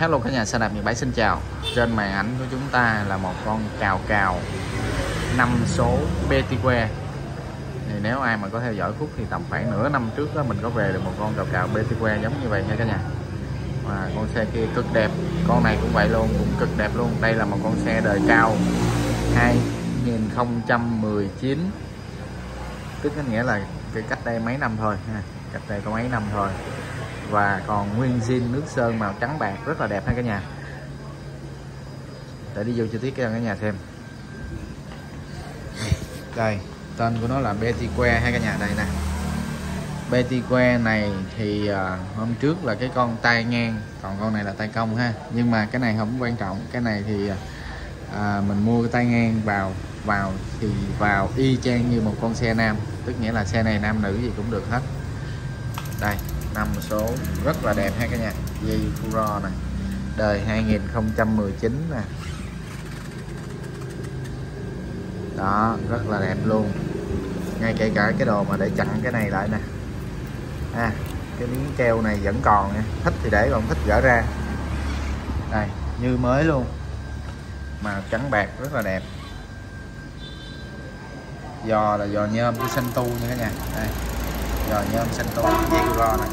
Hello cả nhà xe đạp Nhật bãi xin chào. Trên màn ảnh của chúng ta là một con cào cào 5 số Betique thì nếu ai mà có theo dõi Phúc thì tầm khoảng nửa năm trước đó mình có về được một con cào cào Betique giống như vậy nha cả nhà. Và con xe kia cực đẹp, con này cũng vậy luôn, cũng cực đẹp luôn. Đây là một con xe đời cao 2019 tức có nghĩa là cái cách đây mấy năm thôi ha, cách đây có mấy năm thôi và còn nguyên zin nước sơn màu trắng bạc rất là đẹp ha cả nhà. Để đi vô chi tiết cho cả nhà xem đây tên của nó là Betty Que ha cả nhà đây nè. Betty Que này thì uh, hôm trước là cái con tay ngang còn con này là tay cong ha. Nhưng mà cái này không quan trọng cái này thì uh, mình mua cái tay ngang vào vào thì vào y chang như một con xe nam. Tức nghĩa là xe này nam nữ gì cũng được hết. Đây năm số. Rất là đẹp ha cả nhà. Dây Furo này. Đời 2019 nè. Đó rất là đẹp luôn. Ngay kể cả cái đồ mà để chặn cái này lại nè. À, cái miếng keo này vẫn còn nha. Thích thì để còn thích gỡ ra. Đây như mới luôn. Mà trắng bạc rất là đẹp. Giò là giò nhôm của xanh tu nha cả nhà. Đây rồi nhôm xanh tô dây ro này.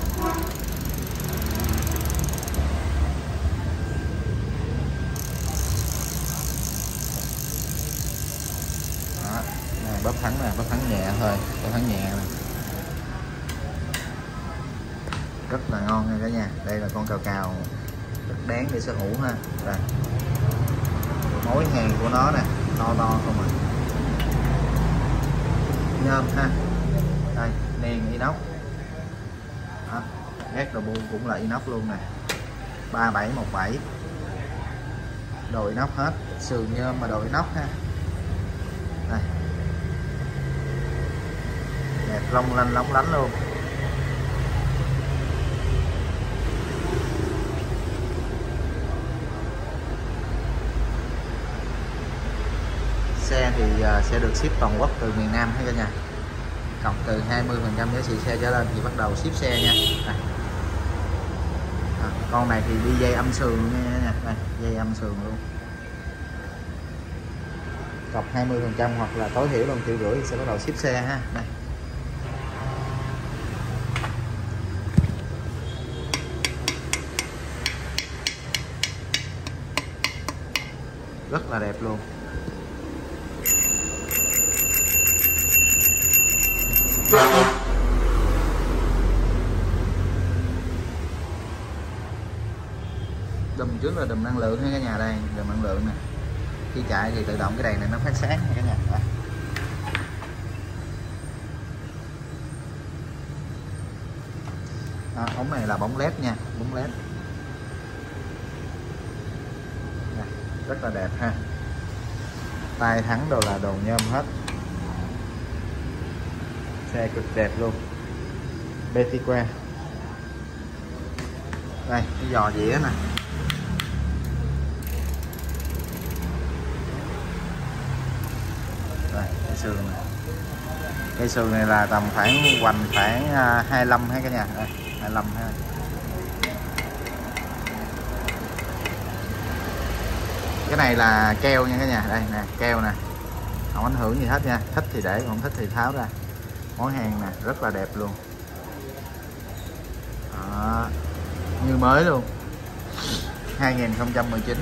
Đó này, bóp thắng nè bóp thắng nhẹ thôi bóp thắng nhẹ này. rất là ngon nha cả nhà đây là con cào cào rất đáng để sở hữu ha. Rồi mối hàng của nó nè to to không à. Nhôm ha đây nền inox. Đó. gác đầu bu cũng là inox luôn nè. 3717 đồ inox hết sườn nhôm mà đồ inox ha. Đây. Đẹp long lanh lóng lánh luôn. Xe thì uh, sẽ được ship toàn quốc từ miền Nam hết cả nhà cộng từ 20 phần trăm giá trị xe trở lên thì bắt đầu ship xe nha. Đây. À, con này thì đi dây âm sườn nha nha đây, dây âm sườn luôn. Cọc 20 phần trăm hoặc là tối thiểu bằng triệu rưỡi sẽ bắt đầu ship xe ha. Đây. Rất là đẹp luôn. Đùm trước là đùm năng lượng ha cả nhà đây đùm năng lượng nè. Khi chạy thì tự động cái đèn này nó phát sáng cả nhà. Đây. À, ống này là bóng led nha bóng led. Đây, rất là đẹp ha. Tay thắng đồ là đồ nhôm hết xe cực đẹp luôn. Betty Que đây, cái giò dĩa nè. Đây, cái sườn này. Cái sườn này là tầm khoảng hoành khoảng à, 25 hay cả nhà. Đây 25 ha. Cái này là keo nha cả nhà. Đây nè, keo nè. Không ảnh hưởng gì hết nha. Thích thì để, không thích thì tháo ra món hàng nè rất là đẹp luôn. Đó, như mới luôn. 2019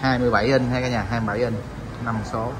27 inch hay cả nhà 27 inch 5 số.